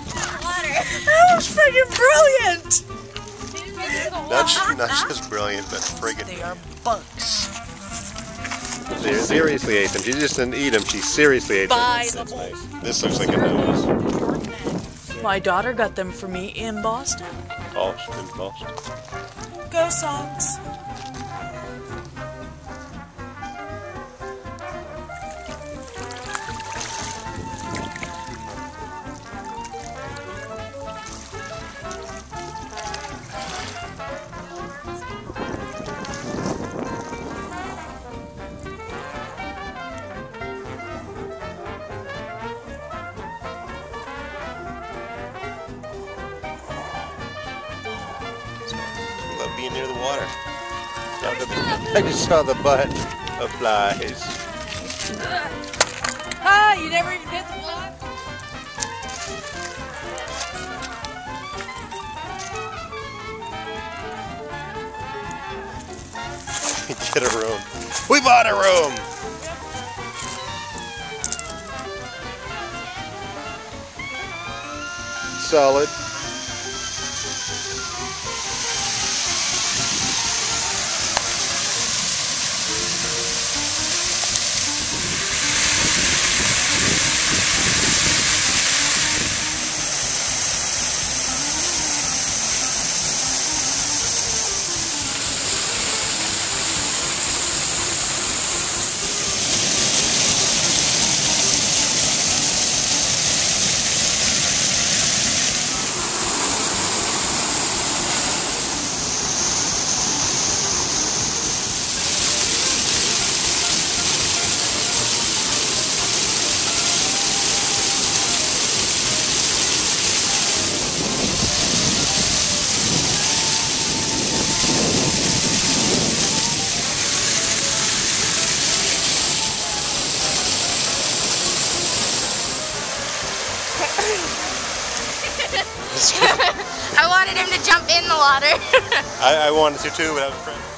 That was freaking brilliant! Not, just- not just brilliant, but friggin' They are bugs. She seriously ate them. She just didn't eat them. She seriously ate them. The nice. This looks like a nose. My daughter got them for me in Boston. Polished and polished. Go Sox! Being near the water. I just saw the butt of flies. Ah, you never even hit the block? Get a room. We bought a room. Solid. I wanted him to jump in the water. I, I wanted to too, but I was afraid.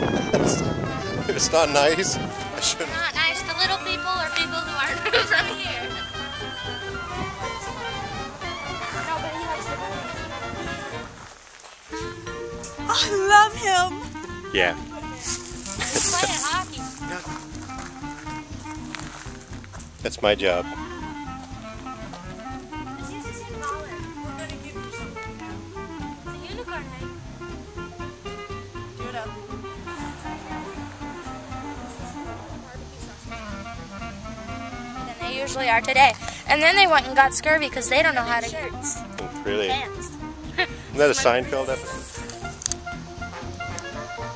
it's not nice, I shouldn't. Not nice to little people or people who aren't from here. Nobody likes the bunnies. I love him! Yeah. He's playing hockey. That's my job. Usually are today. And then they went and got scurvy because they don't know how to Shirts. Oh, really. dance. Isn't that a Seinfeld episode?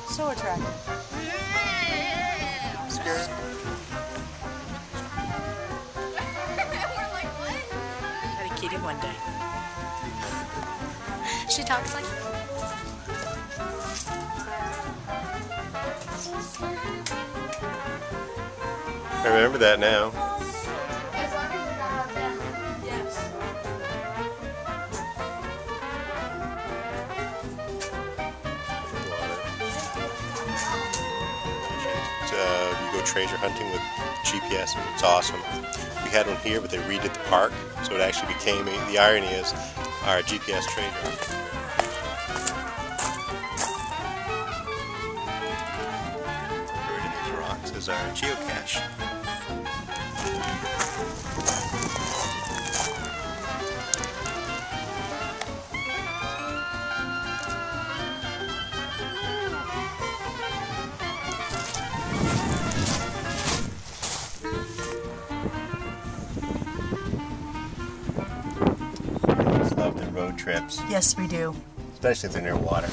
So attractive. Scared? We're like. Had a kitty one day. She talks like. I remember that now. Treasure hunting with GPS. It's awesome. We had one here, but they redid the park, so it actually became. A, the irony is, our GPS treasure. hunt. Our geocache. trips. Yes, we do. Especially if they're near water.